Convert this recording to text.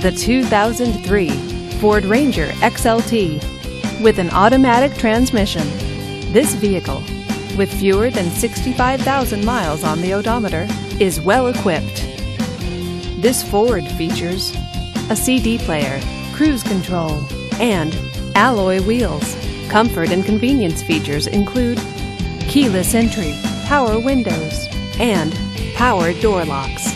the 2003 Ford Ranger XLT with an automatic transmission. This vehicle, with fewer than 65,000 miles on the odometer, is well equipped. This Ford features a CD player, cruise control, and alloy wheels. Comfort and convenience features include keyless entry, power windows, and power door locks.